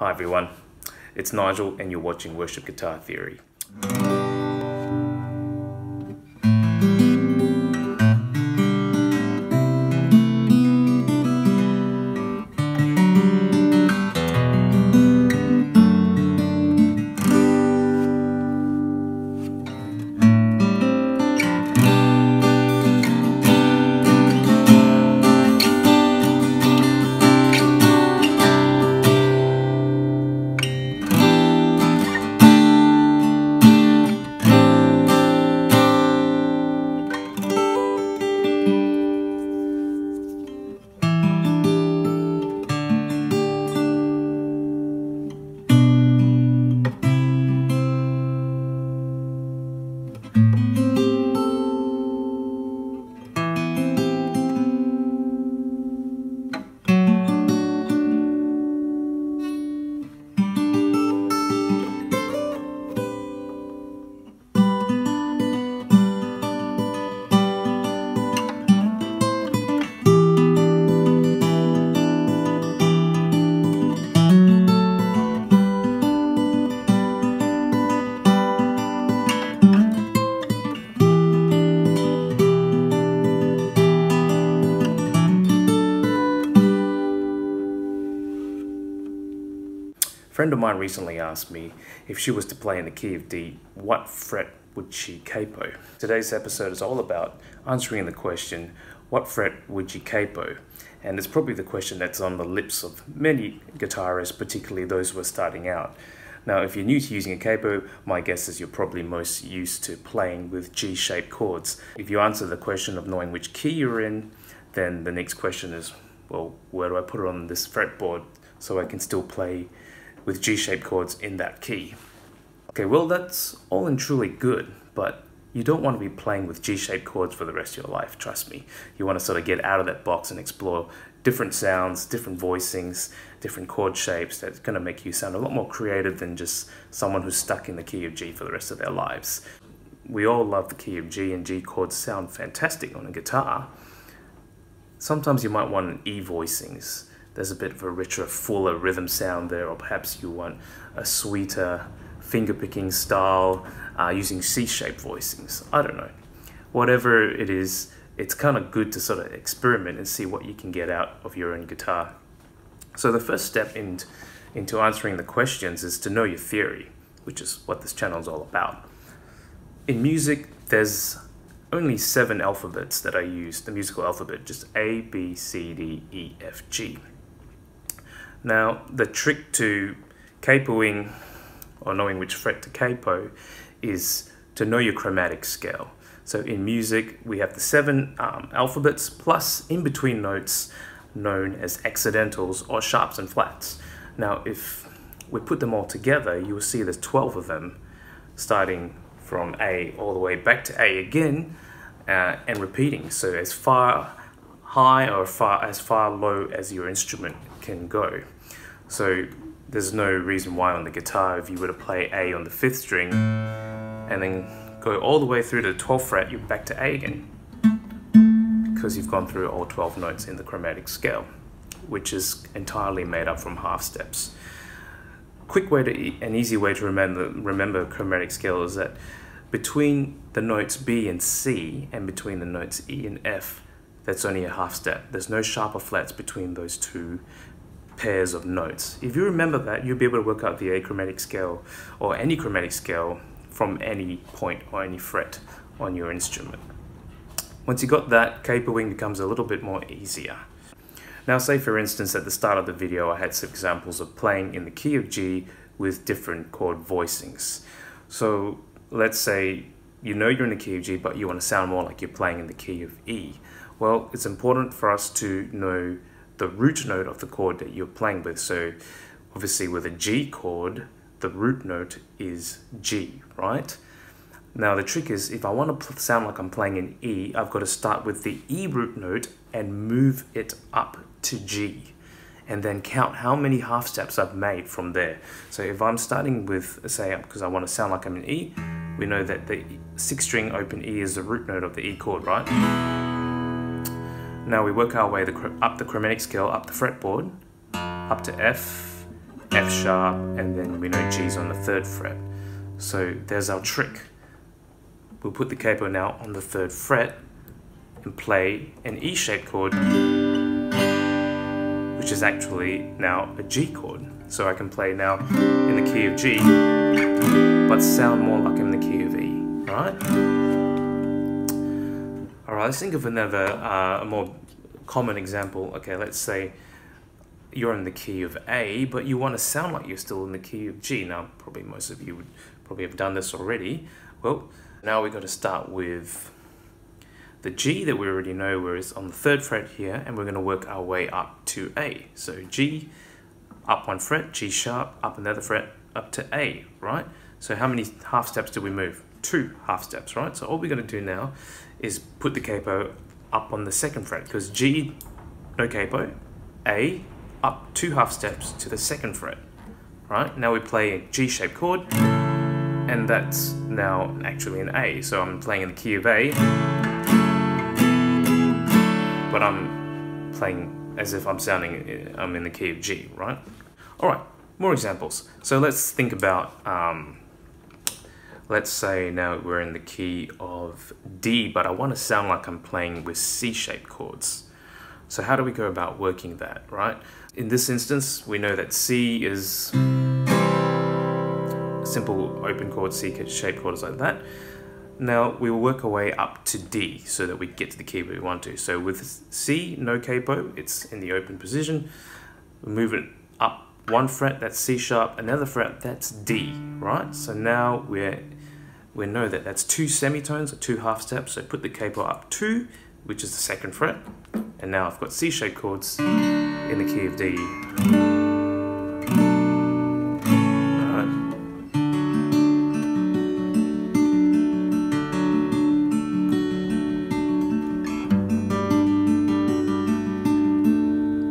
Hi everyone, it's Nigel and you're watching Worship Guitar Theory. Friend of mine recently asked me if she was to play in the key of D, what fret would she capo? Today's episode is all about answering the question, what fret would you capo? And it's probably the question that's on the lips of many guitarists, particularly those who are starting out. Now, if you're new to using a capo, my guess is you're probably most used to playing with G-shaped chords. If you answer the question of knowing which key you're in, then the next question is, well, where do I put it on this fretboard so I can still play with G-shaped chords in that key. Okay, well that's all and truly good, but you don't want to be playing with G-shaped chords for the rest of your life, trust me. You want to sort of get out of that box and explore different sounds, different voicings, different chord shapes that's going to make you sound a lot more creative than just someone who's stuck in the key of G for the rest of their lives. We all love the key of G and G chords sound fantastic on a guitar. Sometimes you might want an E voicings there's a bit of a richer, fuller rhythm sound there, or perhaps you want a sweeter fingerpicking style uh, using C-shaped voicings. I don't know. Whatever it is, it's kind of good to sort of experiment and see what you can get out of your own guitar. So the first step in, into answering the questions is to know your theory, which is what this channel is all about. In music, there's only seven alphabets that I use, the musical alphabet, just A, B, C, D, E, F, G. Now, the trick to capoing or knowing which fret to capo is to know your chromatic scale. So in music, we have the seven um, alphabets plus in between notes known as accidentals or sharps and flats. Now, if we put them all together, you will see there's 12 of them starting from A all the way back to A again uh, and repeating. So as far high or far as far low as your instrument can go. So there's no reason why on the guitar, if you were to play A on the fifth string and then go all the way through to the 12th fret, you're back to A again because you've gone through all 12 notes in the chromatic scale, which is entirely made up from half steps. Quick way to, an easy way to remember, remember chromatic scale is that between the notes B and C and between the notes E and F, that's only a half step. There's no sharper flats between those two pairs of notes. If you remember that, you'll be able to work out the achromatic scale or any chromatic scale from any point or any fret on your instrument. Once you got that, capoing becomes a little bit more easier. Now say for instance at the start of the video I had some examples of playing in the key of G with different chord voicings. So let's say you know you're in the key of G but you want to sound more like you're playing in the key of E. Well, it's important for us to know the root note of the chord that you're playing with. So obviously with a G chord, the root note is G, right? Now the trick is if I want to sound like I'm playing an E, I've got to start with the E root note and move it up to G and then count how many half steps I've made from there. So if I'm starting with, say, because I want to sound like I'm in E, we know that the six string open E is the root note of the E chord, right? Now we work our way the, up the chromatic scale, up the fretboard, up to F, F sharp, and then we know G's on the third fret. So there's our trick. We'll put the capo now on the third fret and play an E-shaped chord, which is actually now a G chord. So I can play now in the key of G, but sound more like I'm in the key of E, right? Alright, let's think of another, uh, a more common example. Okay, let's say you're in the key of A, but you want to sound like you're still in the key of G. Now, probably most of you would probably have done this already. Well, now we've got to start with the G that we already know where it's on the third fret here, and we're going to work our way up to A. So G, up one fret, G sharp, up another fret, up to A, right? So how many half steps do we move? Two half steps, right? So all we're going to do now is put the capo up on the second fret, because G, no capo, A, up two half steps to the second fret, right? Now we play a G-shaped chord, and that's now actually an A. So I'm playing in the key of A, but I'm playing as if I'm sounding, I'm in the key of G, right? All right, more examples. So let's think about, um, let's say now we're in the key of D, but I want to sound like I'm playing with C-shaped chords. So how do we go about working that, right? In this instance, we know that C is simple open chord, C shaped chords like that. Now we will work our way up to D so that we get to the key we want to. So with C, no capo, it's in the open position. We move it up one fret, that's C sharp, another fret, that's D, right? So now we're we know that that's two semitones or two half steps. So put the capo up two, which is the second fret, and now I've got C-shaped chords in the key of D.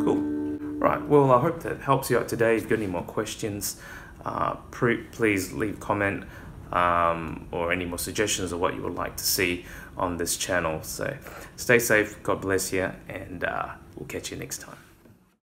Cool. Right, well, I hope that helps you out today. If you've got any more questions, uh, please leave a comment um, or any more suggestions of what you would like to see on this channel. So stay safe, God bless you, and uh, we'll catch you next time.